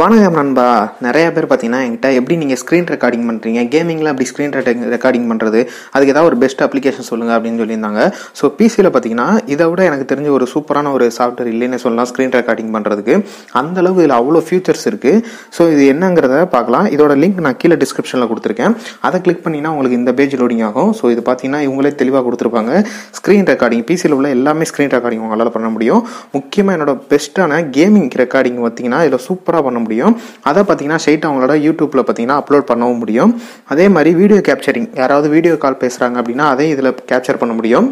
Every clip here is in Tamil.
வணக்கம் நண்பா. நிறைய பேர் பார்த்தீங்கன்னா என்கிட்ட எப்படி நீங்கள் ஸ்க்ரீன் ரெக்கார்டிங் பண்ணுறீங்க கேமிங்கில் அப்படி ஸ்க்ரீன் ரெக்கார்டிங் பண்ணுறது அதுக்கு ஏதாவது ஒரு பெஸ்ட் அப்ளிகேஷன் சொல்லுங்கள் அப்படின்னு சொல்லியிருந்தாங்க. ஸோ பிசியில் பார்த்தீங்கன்னா இதை விட எனக்கு தெரிஞ்ச ஒரு சூப்பரான ஒரு சாஃப்ட்வேர் இல்லைன்னு சொல்லலாம் ஸ்க்ரீன் ரெக்கார்டிங் பண்ணுறதுக்கு அந்த இதில் அவ்வளோ ஃபியூச்சர்ஸ் இருக்குது ஸோ இது என்னங்கிறத பார்க்கலாம். இதோட லிங்க் நான் கீழே டிஸ்கிரிப்ஷனில் கொடுத்துருக்கேன். அதை கிளிக் பண்ணினா உங்களுக்கு இந்த பேஜ் லோடிங் ஆகும். ஸோ இது பார்த்தீங்கன்னா இவங்களே தெளிவாக கொடுத்துருப்பாங்க. ஸ்க்ரீன் ரெக்கார்டிங் பிசியில் உள்ள எல்லாமே ஸ்க்ரீன் ரெக்கார்டிங் உங்களால் பண்ண முடியும். முக்கியமாக என்னோட பெஸ்ட்டான கேமிங் ரெக்கார்டிங் பார்த்தீங்கன்னா இதில் சூப்பராக பண்ண முடியும். அதை பார்த்தீங்கன்னா ஸ்ட்ரெயிட் அவங்களோட யூடியூப்பில் பார்த்தீங்கன்னா அப்லோட் பண்ணவும் முடியும். அதே மாதிரி வீடியோ கேப்சரிங் யாராவது வீடியோ கால் பேசுகிறாங்க அப்படின்னா அதையும் இதில் கேப்சர் பண்ண முடியும்.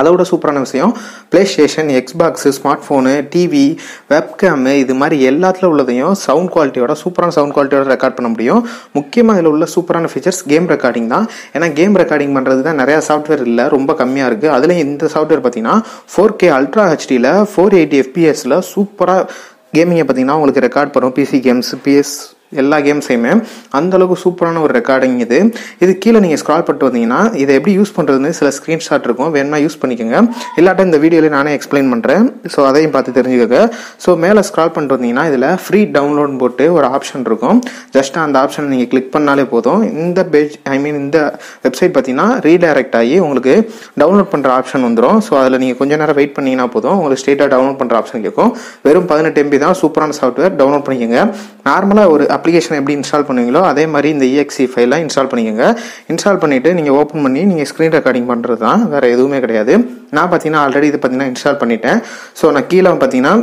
அதோட சூப்பரான விஷயம் PlayStation Xbox smart phone TV webcam இது மாதிரி எல்லாத்துல உள்ளதையும் சவுண்ட் குவாலிட்டியோட சூப்பரான சவுண்ட் குவாலிட்டியோட ரெக்கார்ட் பண்ண முடியும். முக்கியமாக இதில் உள்ள சூப்பரான ஃபீச்சர்ஸ் கேம் ரெக்கார்டிங் தான். ஏன்னா கேம் ரெக்கார்டிங் பண்ணுறது தான் நிறையா சாஃப்ட்வேர் இல்லை ரொம்ப கம்மியாக இருக்குது அதுலேயும் இந்த சாஃப்ட்வேர் பார்த்தீங்கன்னா ஃபோர் கே அல்ட்ரா ஹெச்டியில் ஃபோர் எயிட்டி எஃபிஎஸில் சூப்பராக கேமிங்கை பார்த்தீங்கன்னா உங்களுக்கு ரெக்கார்ட் பண்ணும் பிசி கேம்ஸ் பிஎஸ் எல்லா கேம்ஸையுமே அந்த அளவுக்கு சூப்பரான ஒரு ரெக்கார்டிங் இது. இது கீழே நீங்கள் ஸ்க்ரால் பண்ணிட்டு வந்தீங்கன்னா இதை எப்படி யூஸ் பண்ணுறதுன்னு சில ஸ்க்ரீன்ஷாட் இருக்கும். வேணுமா யூஸ் பண்ணிக்கோங்க. இல்லாட்ட இந்த வீடியோவில் நானே எக்ஸ்பிளைன் பண்ணுறேன் ஸோ அதையும் பார்த்து தெரிஞ்சுக்கோங்க. ஸோ மேலே ஸ்க்ரால் பண்ணிட்டு வந்தீங்கன்னா இதில் ஃப்ரீ டவுன்லோட் போட்டு ஒரு ஆப்ஷன் இருக்கும். ஜஸ்ட் அந்த ஆப்ஷனை நீங்கள் கிளிக் பண்ணாலே போதும். இந்த பேஜ் ஐ மீன் இந்த வெப்சைட் பார்த்தீங்கன்னா ரீடைரக்ட் ஆகி உங்களுக்கு டவுன்லோட் பண்ணுற ஆப்ஷன் வந்துடும் ஸோ அதில் நீங்கள் கொஞ்சம் நேரம் வெயிட் பண்ணிங்கன்னா போதும். உங்களுக்கு ஸ்ட்ரெயிட்டாக டவுன்லோட் பண்ணுற ஆப்ஷன் கேட்கும். வெறும் பதினெட்டு எம்பி தான். சூப்பரான சாஃப்ட்வேர் டவுன்லோட் பண்ணிக்கோங்க. நார்மலாக ஒரு அப்ளிகேஷன் எப்படி இன்ஸ்டால் பண்ணுவீங்களோ அதே மாதிரி இந்த இஎக்ஸி ஃபைலை இன்ஸ்டால் பண்ணிக்கோங்க. இன்ஸ்டால் பண்ணிவிட்டு நீங்கள் ஓப்பன் பண்ணி நீங்கள் ஸ்க்ரீன் ரெக்கார்டிங் பண்ணுறது தான் வேறு எதுவுமே கிடையாது. நான் பார்த்தீங்கன்னா ஆல்ரெடி இது பார்த்தீங்கன்னா இன்ஸ்டால் பண்ணிட்டேன். ஸோ நான் கீழே பார்த்தீங்கன்னா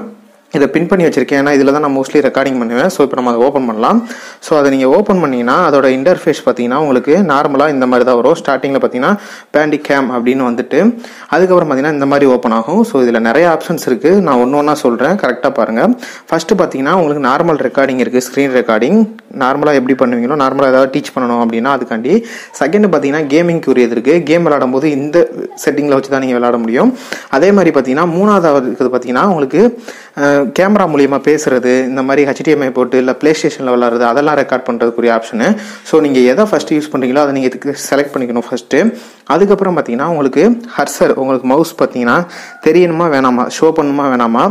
இதை பின் பண்ணி வச்சுருக்கேன். ஏன்னா இதில் தான் நான் மோஸ்ட்லி ரெக்கார்டிங் பண்ணுவேன். ஸோ இப்போ நம்ம அதை ஓப்பன் பண்ணலாம். ஸோ அதை நீங்கள் ஓப்பன் பண்ணிங்கன்னா அதோட இன்டர்ஃபேஸ் பார்த்தீங்கன்னா உங்களுக்கு நார்மலாக இந்த மாதிரி தான் வரும். ஸ்டார்டிங்கில் பார்த்தீங்கன்னா பேண்டி கேம் அப்படின்னு வந்துட்டு அதுக்கப்புறம் பார்த்தீங்கன்னா இந்த மாதிரி ஓப்பன் ஆகும். ஸோ இதில் நிறைய ஆப்ஷன்ஸ் இருக்குது நான் ஒன்று ஒன்றா சொல்கிறேன் கரெக்டாக பாருங்கள் ஃபஸ்ட்டு பார்த்தீங்கன்னா உங்களுக்கு நார்மல் ரெக்கார்டிங் இருக்குது ஸ்க்ரீன் ரெக்கார்டிங் நார்மலாக எப்படி பண்ணுவீங்களோ நார்மலாக ஏதாவது டீச் பண்ணணும் அப்படின்னா அதுக்காண்டி செகண்ட் பார்த்தீங்கன்னா கேமிங்க்கு உரியது இருக்குது கேம் விளாடும் போது இந்த செட்டிங்கில் வச்சு தான் நீங்கள் விளாட முடியும். அதே மாதிரி பார்த்தீங்கன்னா மூணாவது இருக்குது பார்த்தீங்கன்னா உங்களுக்கு கேமரா மூலியமாக பேசுறது இந்த மாதிரி ஹெச்டிஎம்ஐ போட்டு இல்லை ப்ளே ஸ்டேஷனில் விளாட்றது அதெல்லாம் ரெக்கார்ட் பண்ணுறதுக்குரிய ஆப்ஷனு ஸோ நீங்கள் எதை ஃபஸ்ட்டு யூஸ் பண்ணுறீங்களோ அதை நீங்கள் இதுக்கு செலக்ட் பண்ணிக்கணும் ஃபஸ்ட்டு அதுக்கப்புறம் பார்த்தீங்கன்னா உங்களுக்கு ஹர்சர் உங்களுக்கு மவுஸ் பார்த்தீங்கன்னா தெரியணுமா வேணாமா? ஷோ பண்ணணுமா வேணாமா?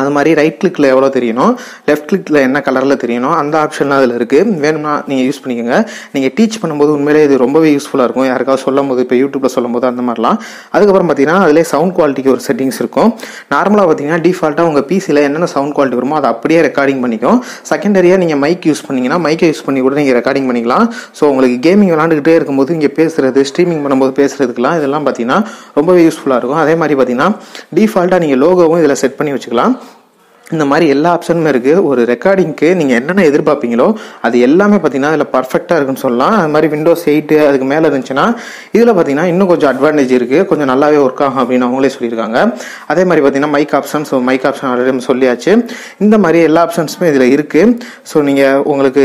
அது மாதிரி ரைட் கிளிக்கில் எவ்வளோ தெரியணும்? லெஃப்ட் கிளிக்கில் என்ன கலரில் தெரியணும்? அந்த ஆப்ஷன்லாம் அதில் இருக்குது வேணும்னா நீங்கள் யூஸ் பண்ணிக்கோங்க. நீங்கள் டீச் பண்ணும்போது உண்மையிலே இது ரொம்பவே யூஸ்ஃபுல்லாக இருக்கும். யாருக்காவது சொல்லும் போது இப்போ யூடியூப்பில் சொல்லும் போது அந்த மாதிரிலாம். அதுக்கப்புறம் பார்த்தீங்கன்னா அதிலே சவுண்ட் குவாலிட்டிக்கு ஒரு செட்டிங்ஸ் இருக்கும். நார்மலாக பார்த்தீங்கன்னா டிஃபால்ட்டாக உங்கள் பிசியில் என்னென்ன சவுண்ட் குவாலிட்டி வருமோ அதை அப்படியே ரெக்கார்டிங் பண்ணிக்கும் செகண்டரியாக நீங்கள் மைக் யூஸ் பண்ணிங்கன்னா மைக்கை யூஸ் பண்ணி கூட நீங்கள் ரெக்கார்டிங் பண்ணிக்கலாம். ஸோ உங்களுக்கு கேமிங் விளாண்டுக்கிட்டே இருக்கும்போது இங்கே பேசுகிறது ஸ்ட்ரீமிங் பண்ணும்போது பேசுகிறதுக்குலாம் இதெல்லாம் பார்த்தீங்கன்னா ரொம்பவே யூஸ்ஃபுல்லாக இருக்கும். அதே மாதிரி பார்த்தீங்கன்னா டிஃபால்ட்டாக நீங்கள் லோகோவும் இதில் செட் பண்ணி வச்சுக்கலாம். இந்த மாதிரி எல்லா ஆப்ஷனுமே இருக்குது ஒரு ரெக்கார்டிங்க்கு நீங்கள் என்னென்ன எதிர்பார்ப்பீங்களோ அது எல்லாமே பார்த்தீங்கன்னா அதில் பர்ஃபெக்டாக இருக்குன்னு சொல்லலாம். அது மாதிரி விண்டோஸ் எயிட்டு அதுக்கு மேலே இருந்துச்சுன்னா இதில் பார்த்தீங்கன்னா இன்னும் கொஞ்சம் அட்வான்டேஜ் இருக்குது கொஞ்சம் நல்லாவே ஒர்க் ஆகும் அப்படின்னு அவங்களே சொல்லியிருக்காங்க. அதே மாதிரி பார்த்தீங்கன்னா mic option so mic option already சொல்லியாச்சு. இந்த மாதிரி எல்லா ஆப்ஷன்ஸுமே இதில் இருக்குது ஸோ நீங்கள் உங்களுக்கு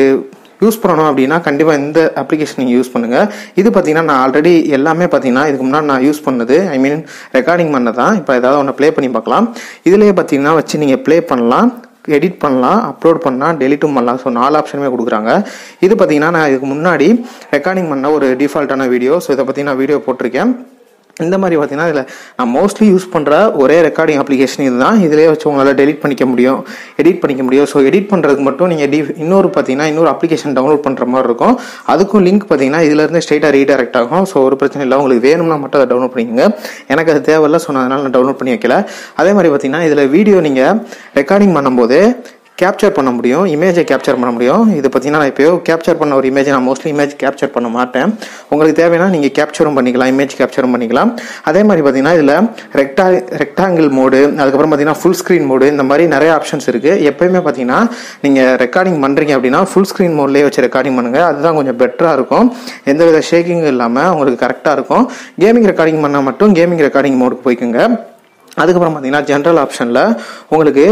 யூஸ் பண்ணணும் அப்படின்னா கண்டிப்பாக இந்த அப்ளிகேஷன் நீங்கள் யூஸ் பண்ணுங்கள் இது பார்த்தீங்கன்னா நான் ஆல்ரெடி எல்லாமே பார்த்தீங்கன்னா இதுக்கு முன்னாடி நான் யூஸ் பண்ணது ஐ மீன் ரெக்கார்டிங் பண்ணது தான். இப்போ ஏதாவது ஒன்று ப்ளே பண்ணி பார்க்கலாம். இதுலேயே பார்த்தீங்கன்னா வச்சு நீங்கள் ப்ளே பண்ணலாம் எடிட் பண்ணலாம் அப்லோட் பண்ணலாம் டெலிட்டும் பண்ணலாம். ஸோ நாலு ஆப்ஷனுமே கொடுக்குறாங்க. இது பார்த்தீங்கன்னா நான் இதுக்கு முன்னாடி ரெக்கார்டிங் பண்ண ஒரு டிஃபால்ட்டான வீடியோ ஸோ இதை பற்றி நான் வீடியோ போட்டிருக்கேன். இந்த மாதிரி பார்த்தீங்கன்னா இதில் நான் மோஸ்ட்லி யூஸ் பண்ணுற ஒரே ரெக்கார்டிங் அப்ளிகேஷன் இதுதான். இதிலே வச்சு உங்களால் டெலிட் பண்ணிக்க முடியும் எடிட் பண்ணிக்க முடியும். ஸோ எடிட் பண்ணுறதுக்கு மட்டும் நீங்கள் டி இன்னொரு பார்த்தீங்கன்னா இன்னொரு அப்ளிகேஷன் டவுன்லோட் பண்ணுற மாதிரி இருக்கும். அதுக்கும் லிங்க் பார்த்தீங்கன்னா இதுலேருந்து ஸ்ட்ரைட்டாக ரீடைரக்ட் ஆகும். ஸோ ஒரு பிரச்சனை இல்லை. உங்களுக்கு வேணும்னா மட்டும் அதை டவுன்லோட் பண்ணிக்கோங்க. எனக்கு அது தேவையில்ல ஸோ நான் அதனால் நான் டவுன்லோட் பண்ணி வைக்கல. அதே மாதிரி பார்த்தீங்கன்னா இதில் வீடியோ நீங்கள் ரெக்கார்டிங் பண்ணும்போது கேப்சர் பண்ண முடியும் இமேஜை கேப்சர் பண்ண முடியும். இது பார்த்தீங்கன்னா நான் இப்போயோ கேப்சர் பண்ண ஒரு இமேஜை நான் மோஸ்ட்லி இமேஜ் கேப்சர் பண்ண மாட்டேன். உங்களுக்கு தேவைன்னா நீங்கள் கேப்சரும் பண்ணிக்கலாம் இமேஜ் கேப்சரும் பண்ணிக்கலாம். அதே மாதிரி பார்த்தீங்கன்னா இதில் ரெக்டா ரெக்டாங்கிள் மோடு அதுக்கப்புறம் பார்த்தீங்கன்னா ஃபுல் ஸ்க்ரீன் மோடு இந்த மாதிரி நிறைய ஆப்ஷன்ஸ் இருக்குது எப்பயுமே பார்த்தீங்கன்னா நீங்கள் ரெக்கார்டிங் பண்ணுறீங்க அப்படின்னா ஃபுல் ஸ்க்ரீன் மோட்லேயே வச்சு ரெக்கார்டிங் பண்ணுங்கள் அதுதான் கொஞ்சம் பெட்டராக இருக்கும். எந்த வித ஷேக்கிங்கும் இல்லாமல் உங்களுக்கு கரெக்டாக இருக்கும். கேமிங் ரெக்கார்டிங் பண்ணால் மட்டும் கேமிங் ரெக்கார்டிங் மோடுக்கு போய்க்குங்க. அதுக்கப்புறம் பார்த்தீங்கன்னா ஜென்ரல் ஆப்ஷனில் உங்களுக்கு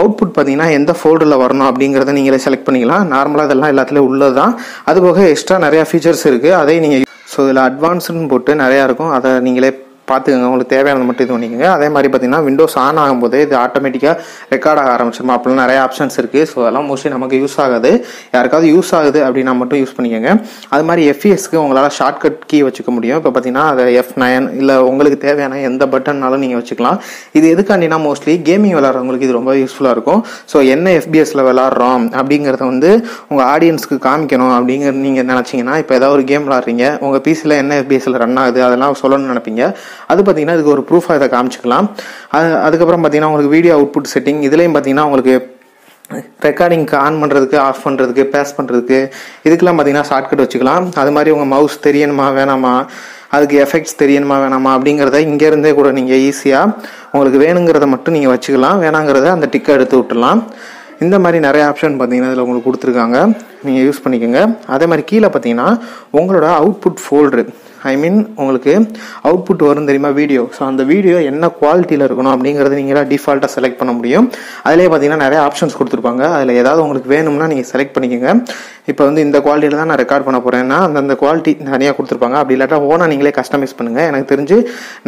அவுட்புட் பார்த்தீங்கன்னா எந்த ஃபோல்டரில் வரணும் அப்படிங்கிறத நீங்களே செலக்ட் பண்ணிக்கலாம். நார்மலாக இதெல்லாம் எல்லாத்துலேயும் உள்ளது தான் அதுபோக எக்ஸ்ட்ரா நிறையா ஃபீச்சர்ஸ் இருக்குது அதை நீங்கள் ஸோ இதில் அட்வான்ஸ்னு போட்டு நிறையா இருக்கும். அதை நீங்களே பார்த்துக்கோங்க. உங்களுக்கு தேவையானது மட்டும் இது பண்ணிக்கோங்க. அதே மாதிரி பார்த்தீங்கன்னா விண்டோஸ் ஆன் ஆகும்போது இது ஆட்டோமேட்டிக்காக ரெக்கார்ட் ஆக ஆரம்பிச்சிருமா அப்படிலாம் நிறைய ஆப்ஷன்ஸ் இருக்குது ஸோ அதெல்லாம் மோஸ்ட்லி நமக்கு யூஸ் ஆகாது. யாருக்காவது யூஸ் ஆகுது அப்படின்னா மட்டும் யூஸ் பண்ணிக்கோங்க. அது மாதிரி எஃப்இஎஸ்க்கு உங்களால் ஷார்ட்கட் கீ வச்சுக்க முடியும். இப்போ பார்த்தீங்கன்னா அதை எஃப் நயன் இல்லை உங்களுக்கு தேவையான எந்த பட்டன்னாலும் நீங்கள் வச்சுக்கலாம். இது எதுக்காண்டினா மோஸ்ட்லி கேமிங் விளாட்றவங்களுக்கு இது ரொம்ப யூஸ்ஃபுல்லாக இருக்கும். ஸோ என்ன எஃபிஎஸ்ல விளாட்றோம் அப்படிங்கிறத வந்து உங்கள் ஆடியன்ஸ்க்கு காமிக்கணும் அப்படிங்கிற நீங்கள் நினச்சிங்கன்னா இப்போ ஏதாவது ஒரு கேம் விளாட்றீங்க உங்கள் பிசியில் என்ன எஃபிஎஸ்ல ரன் ஆகுது அதெல்லாம் சொல்லணும்னு நினைப்பீங்க. அது பார்த்தீங்கன்னா இதுக்கு ஒரு ப்ரூஃபாக இதை காமிச்சிக்கலாம். அது அதுக்கப்புறம் பார்த்தீங்கன்னா உங்களுக்கு வீடியோ அவுட்புட் செட்டிங் இதுலேயும் பார்த்தீங்கன்னா உங்களுக்கு ரெக்கார்டிங்க்கு ஆன் பண்ணுறதுக்கு ஆஃப் பண்ணுறதுக்கு பேஸ் பண்ணுறதுக்கு இதுக்கெல்லாம் பார்த்தீங்கன்னா ஷார்ட்கட் வச்சுக்கலாம். அது மாதிரி உங்கள் மவுஸ் தெரியணுமா வேணாமா? அதுக்கு எஃபெக்ட்ஸ் தெரியணுமா வேணாமா? அப்படிங்கிறத இங்கேருந்தே கூட நீங்கள் ஈஸியாக உங்களுக்கு வேணுங்கிறத மட்டும் நீங்கள் வச்சுக்கலாம். வேணாங்கிறத அந்த டிக்கை எடுத்து விட்டுலாம் இந்த மாதிரி நிறைய ஆப்ஷன் பார்த்தீங்கன்னா இதில் உங்களுக்கு கொடுத்துருக்காங்க. நீங்கள் யூஸ் பண்ணிக்கோங்க. அதே மாதிரி கீழே பார்த்தீங்கன்னா உங்களோட அவுட்புட் ஃபோல்டரு ஐ மீன் உங்களுக்கு அவுட்புட் வரும் தெரியுமா? வீடியோ ஸோ அந்த வீடியோ என்ன குவாலிட்டியில் இருக்கணும் அப்படிங்கிறத நீங்களாக டிஃபால்ட்டாக செலக்ட் பண்ண முடியும். அதிலே பார்த்தீங்கன்னா நிறைய ஆப்ஷன்ஸ் கொடுத்துருப்பாங்க. அதில் ஏதாவது உங்களுக்கு வேணும்னா நீங்கள் செலக்ட் பண்ணிக்கோங்க. இப்போ வந்து இந்த குவாலிட்டியில் தான் நான் ரெக்கார்ட் பண்ண போகிறேன்னா அந்தந்த குவாலிட்டி நிறையா கொடுத்துருப்பாங்க. அப்படி இல்லாட்டா ஓனாக நீங்களே கஸ்டமைஸ் பண்ணுங்கள் எனக்கு தெரிஞ்சு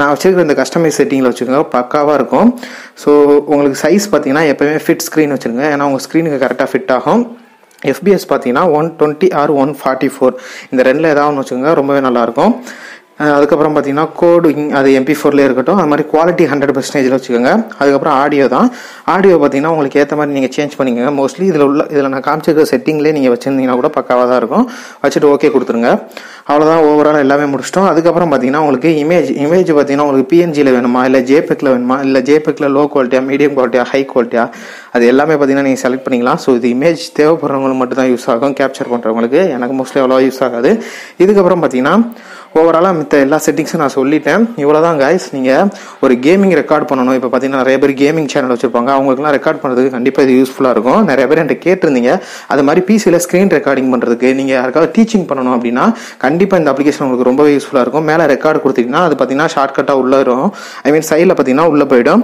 நான் வச்சுருக்கிற இந்த கஸ்டமைஸ் செட்டிங்கில் வச்சுக்கோங்க. பக்காவாக இருக்கும். ஸோ உங்களுக்கு சைஸ் பார்த்தீங்கன்னா எப்போயுமே ஃபிட் ஸ்க்ரீன் வச்சுருங்க. ஏன்னா உங்கள் ஸ்க்ரீனுக்கு கரெக்டாக ஃபிட் ஆகும். எஃபிஎஸ் பார்த்தீங்கன்னா one twenty or one forty four இந்த ரெண்டில் ஏதாவது ஒன்று வச்சுக்கோங்க ரொம்பவே நல்லாயிருக்கும். அதுக்கப்புறம் பார்த்தீங்கன்னா கோடு அது எம்பி ஃபோர்லேயே இருக்கட்டும் அது மாதிரி குவாலிட்டி ஹண்ட்ரட் பர்சன்டேஜில் வச்சுக்கோங்க. அதுக்கப்புறம் ஆடியோ தான். ஆடியோ பார்த்தீங்கன்னா உங்களுக்கு ஏற்ற மாதிரி நீங்கள் சேஞ்ச் பண்ணிக்கோங்க. மோஸ்ட்லி இதில் உள்ள இதில் நான் காமிச்சிருக்க செட்டிங்லேயே நீங்கள் வச்சுருந்தீங்கன்னா கூட பக்காவாக தான் இருக்கும். வச்சுட்டு ஓகே கொடுத்துருங்க. அவ்வளோதான் ஓவரால் எல்லாமே முடிச்சிட்டோம். அதுக்கப்புறம் பார்த்தீங்கன்னா உங்களுக்கு இமேஜ் இமேஜ் பார்த்தீங்கன்னா உங்களுக்கு பிஎன்ஜியில் வேணுமா இல்லை ஜேபெக்கில் வேணுமா இல்லை ஜேபெக்கில் லோ குவாலிட்டியாக மீடியம் குவாலிட்டியாக ஹை குவாலிட்டியாக அது எல்லாமே பார்த்தீங்கன்னா நீங்கள் செலக்ட் பண்ணிக்கலாம். ஸோ இது இமேஜ் தேவைப்படுறவங்களுக்கு மட்டும் தான் யூஸ் ஆகும் கேப்சர் பண்ணுறவங்களுக்கு எனக்கு மோஸ்ட்லி அவ்வளோவா யூஸ் ஆகாது. இதுக்கப்புறம் பார்த்தீங்கன்னா ஓவராலாக மித்த எல்லா செட்டிங்ஸும் நான் சொல்லிட்டேன். இவ்வளோ தான் கைஸ் நீங்கள் ஒரு கேமிங் ரெக்கார்ட் பண்ணணும். இப்போ பார்த்தீங்கன்னா நிறைய பேர் கேமிங் சேனல் வச்சுருப்பாங்க. அவங்களுக்குலாம் ரெக்கார்ட் பண்ணுறதுக்கு கண்டிப்பாக இது யூஸ்ஃபுல்லாக இருக்கும். நிறைய பேர் என்கிட்ட கேட்டிருந்தீங்க. அது மாதிரி பிசியில் ஸ்க்ரீன் ரெக்கார்டிங் பண்ணுறதுக்கு நீங்கள் யாருக்காவது டீச்சிங் பண்ணணும் அப்படின்னா கண்டிப்பாக இந்த அப்ளிகேஷன் உங்களுக்கு ரொம்பவே யூஸ்ஃபுல்லாக இருக்கும். மேலே ரெக்கார்டு கொடுத்தீங்கன்னா அது பார்த்தீங்கன்னா ஷார்ட்கட்டாக உள்ளே வரும். ஐ மீன் சைடில் பார்த்தீங்கன்னா உள்ளே போயிடும்.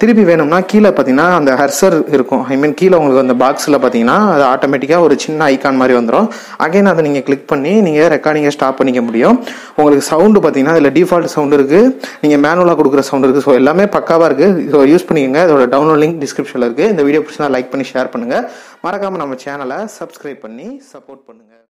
திருப்பி வேணும்னா கீழே பார்த்தீங்கன்னா அந்த ஹர்சர் இருக்கும். ஐ மீன் கீழே உங்களுக்கு அந்த பாக்ஸில் பார்த்தீங்கன்னா அது ஆட்டோமேட்டிக்காக ஒரு சின்ன ஐக்கான் மாதிரி வந்துடும் அகைன் அதை நீங்கள் கிளிக் பண்ணி நீங்கள் ரெக்கார்டிங்கை ஸ்டாப் பண்ணிக்க முடியும். உங்களுக்கு சவுண்டு பார்த்தீங்கன்னா இதில் டிஃபால்ட் சவுண்டு இருக்குது நீங்கள் மேனுவலாக கொடுக்குற சவுண்டு இருக்குது ஸோ எல்லாமே பக்காவாக இருக்குது ஸோ யூஸ் பண்ணிக்கோங்க. இதோட டவுன்லோட் லிங்க் டிஸ்கிரிப்ஷனில் இருக்குது இந்த வீடியோ பிடிச்சா லைக் பண்ணி ஷேர் பண்ணுங்கள் மறக்காமல் நம்ம சேனலை சப்ஸ்கிரைப் பண்ணி சப்போர்ட் பண்ணுங்கள்